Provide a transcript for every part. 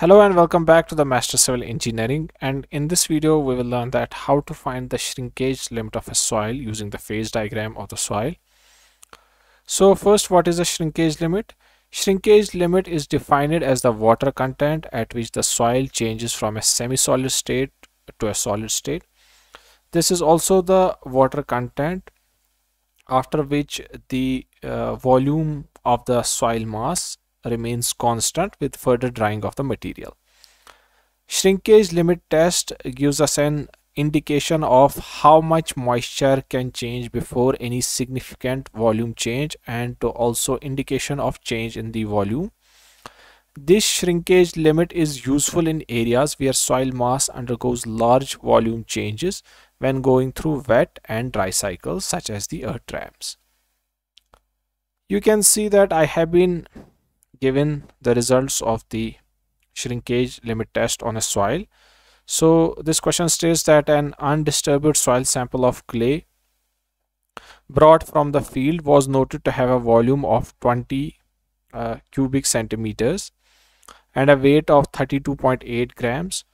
Hello and welcome back to the Master Civil Engineering and in this video we will learn that how to find the shrinkage limit of a soil using the phase diagram of the soil. So first what is a shrinkage limit? Shrinkage limit is defined as the water content at which the soil changes from a semi-solid state to a solid state. This is also the water content after which the uh, volume of the soil mass remains constant with further drying of the material. Shrinkage limit test gives us an indication of how much moisture can change before any significant volume change and to also indication of change in the volume. This shrinkage limit is useful in areas where soil mass undergoes large volume changes when going through wet and dry cycles such as the earth dams. You can see that I have been given the results of the shrinkage limit test on a soil. So this question states that an undisturbed soil sample of clay brought from the field was noted to have a volume of 20 uh, cubic centimeters and a weight of 32.8 grams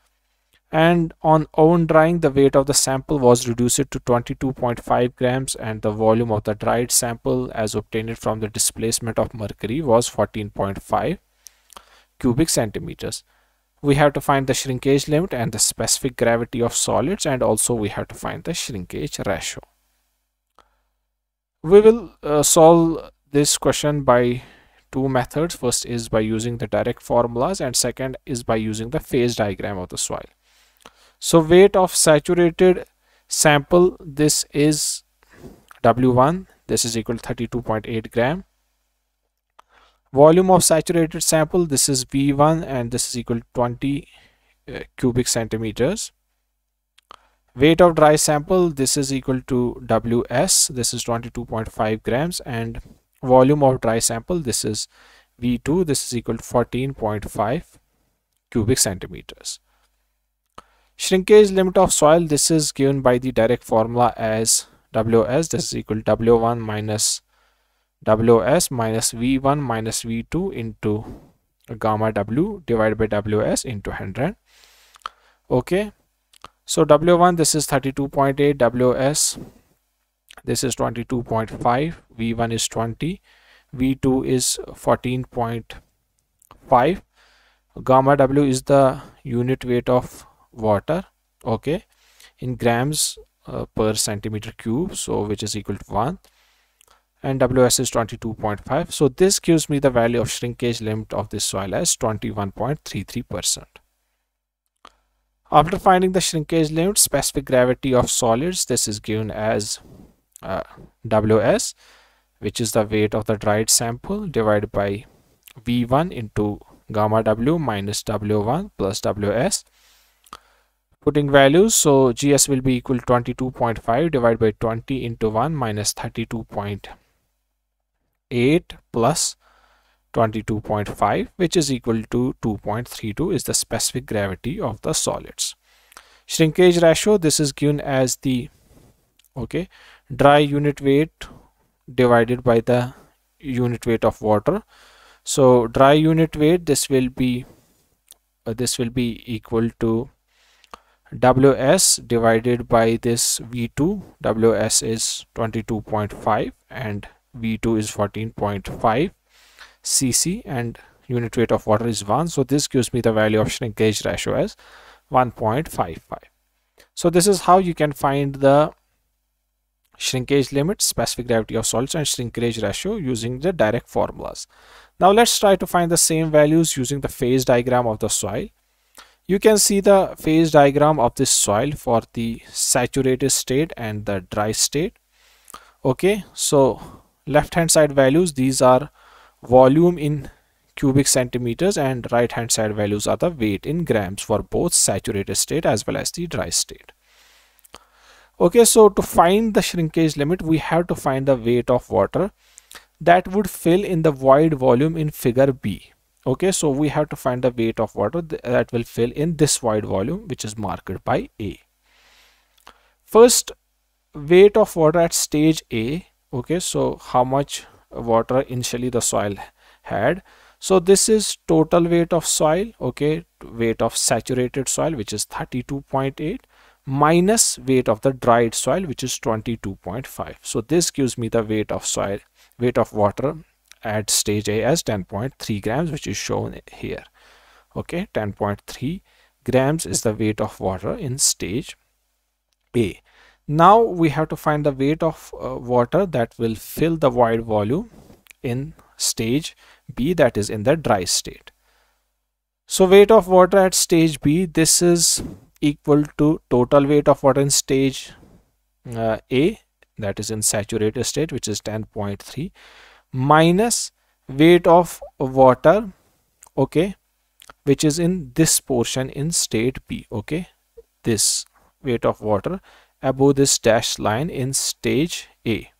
and on oven drying the weight of the sample was reduced to 22.5 grams and the volume of the dried sample as obtained from the displacement of mercury was 14.5 cubic centimeters. We have to find the shrinkage limit and the specific gravity of solids and also we have to find the shrinkage ratio. We will uh, solve this question by two methods. First is by using the direct formulas and second is by using the phase diagram of the soil so weight of saturated sample this is W1 this is equal to 32.8 gram. Volume of saturated sample this is V1 and this is equal to 20 uh, cubic centimeters. Weight of dry sample this is equal to WS this is 22.5 grams. And volume of dry sample this is V2 this is equal to 14.5 cubic centimeters Shrinkage limit of soil, this is given by the direct formula as WS, this is equal to W1 minus WS minus V1 minus V2 into gamma W divided by WS into 100. Okay, so W1 this is 32.8, WS this is 22.5, V1 is 20, V2 is 14.5, gamma W is the unit weight of water okay in grams uh, per centimeter cube so which is equal to 1 and ws is 22.5 so this gives me the value of shrinkage limit of this soil as 21.33 percent. After finding the shrinkage limit specific gravity of solids this is given as uh, ws which is the weight of the dried sample divided by v1 into gamma w minus w1 plus ws putting values. So gs will be equal 22.5 divided by 20 into 1 minus 32.8 plus 22.5 which is equal to 2.32 is the specific gravity of the solids. Shrinkage ratio this is given as the okay dry unit weight divided by the unit weight of water. So dry unit weight this will be uh, this will be equal to ws divided by this v2 ws is 22.5 and v2 is 14.5 cc and unit weight of water is 1 so this gives me the value of shrinkage ratio as 1.55 so this is how you can find the shrinkage limit specific gravity of solids and shrinkage ratio using the direct formulas. Now let's try to find the same values using the phase diagram of the soil you can see the phase diagram of this soil for the saturated state and the dry state. Okay so left hand side values these are volume in cubic centimeters and right hand side values are the weight in grams for both saturated state as well as the dry state. Okay so to find the shrinkage limit we have to find the weight of water that would fill in the void volume in figure b okay so we have to find the weight of water that will fill in this void volume which is marked by a. First weight of water at stage a okay so how much water initially the soil had. So this is total weight of soil okay weight of saturated soil which is 32.8 minus weight of the dried soil which is 22.5 so this gives me the weight of soil weight of water at stage A as 10.3 grams which is shown here. Okay 10.3 grams is the weight of water in stage A. Now we have to find the weight of uh, water that will fill the void volume in stage B that is in the dry state. So weight of water at stage B this is equal to total weight of water in stage uh, A that is in saturated state which is 10.3 minus weight of water okay which is in this portion in state B okay this weight of water above this dashed line in stage A.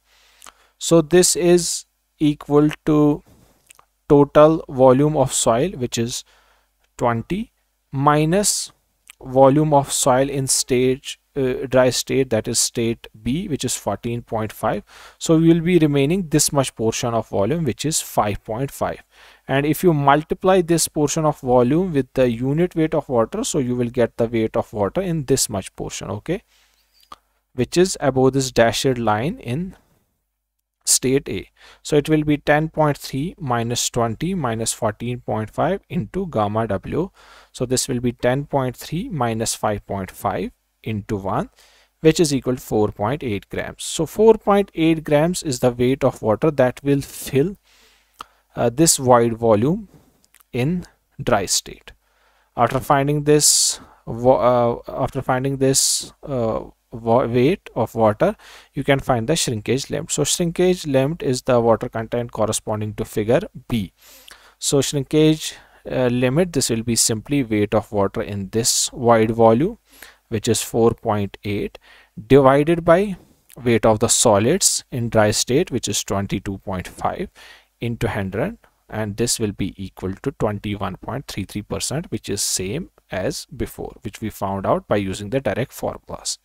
So this is equal to total volume of soil which is 20 minus volume of soil in stage uh, dry state that is state B which is 14.5 so we will be remaining this much portion of volume which is 5.5 and if you multiply this portion of volume with the unit weight of water so you will get the weight of water in this much portion okay which is above this dashed line in state A. So it will be 10.3 minus 20 minus 14.5 into gamma W. So this will be 10.3 minus 5.5 into 1 which is equal to 4.8 grams. So 4.8 grams is the weight of water that will fill uh, this void volume in dry state. After finding this uh, after finding this uh, weight of water you can find the shrinkage limit so shrinkage limit is the water content corresponding to figure b so shrinkage uh, limit this will be simply weight of water in this void volume which is 4.8 divided by weight of the solids in dry state which is 22.5 into 100 and this will be equal to 21.33 percent which is same as before which we found out by using the direct formulas.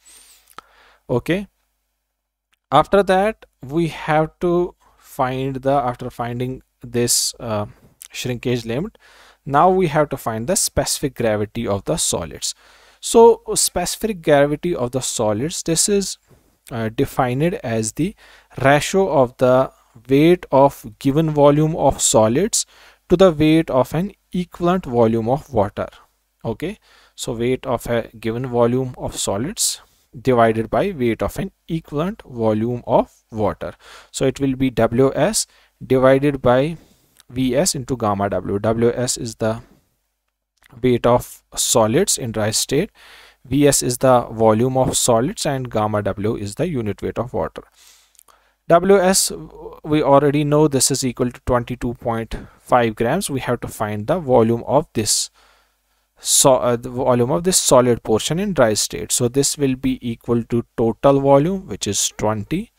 Okay. After that we have to find the after finding this uh, shrinkage limit now we have to find the specific gravity of the solids so specific gravity of the solids this is uh, defined as the ratio of the weight of given volume of solids to the weight of an equivalent volume of water okay so weight of a given volume of solids divided by weight of an equivalent volume of water. So it will be Ws divided by Vs into gamma W. Ws is the weight of solids in dry state. Vs is the volume of solids and gamma W is the unit weight of water. Ws we already know this is equal to 22.5 grams. We have to find the volume of this so uh, the volume of this solid portion in dry state so this will be equal to total volume which is 20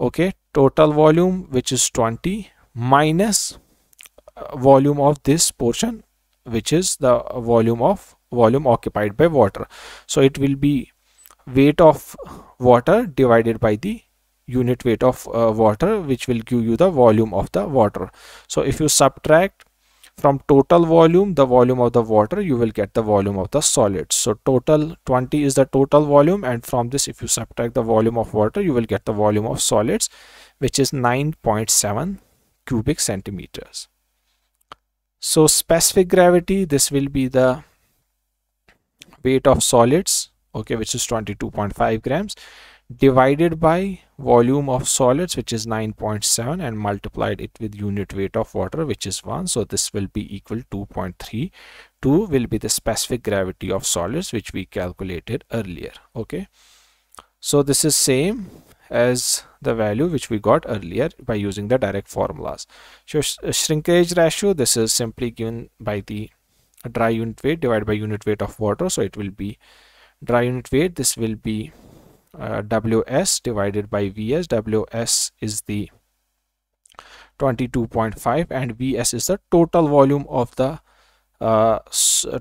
okay total volume which is 20 minus uh, volume of this portion which is the volume of volume occupied by water. So it will be weight of water divided by the unit weight of uh, water which will give you the volume of the water. So if you subtract from total volume the volume of the water you will get the volume of the solids. So total 20 is the total volume and from this if you subtract the volume of water you will get the volume of solids which is 9.7 cubic centimeters so specific gravity this will be the weight of solids okay which is 22.5 grams divided by volume of solids which is 9.7 and multiplied it with unit weight of water which is 1 so this will be equal 2.3 2 will be the specific gravity of solids which we calculated earlier okay? So this is same as the value which we got earlier by using the direct formulas. So sh shrinkage ratio this is simply given by the dry unit weight divided by unit weight of water. So it will be dry unit weight. This will be uh, ws divided by vs ws is the 22.5 and vs is the total volume of the uh,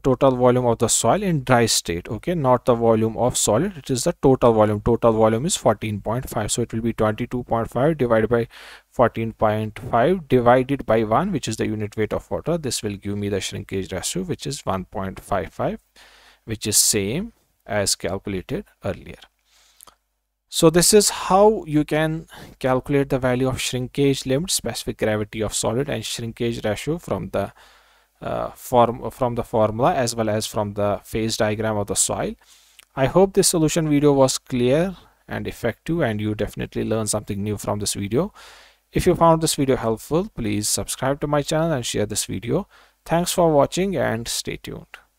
total volume of the soil in dry state okay? Not the volume of solid it is the total volume. Total volume is 14.5 so it will be 22.5 divided by 14.5 divided by 1 which is the unit weight of water. This will give me the shrinkage ratio which is 1.55 which is same as calculated earlier. So this is how you can calculate the value of shrinkage limit specific gravity of solid and shrinkage ratio from the uh, form from the formula as well as from the phase diagram of the soil. I hope this solution video was clear and effective and you definitely learned something new from this video. If you found this video helpful, please subscribe to my channel and share this video. Thanks for watching and stay tuned.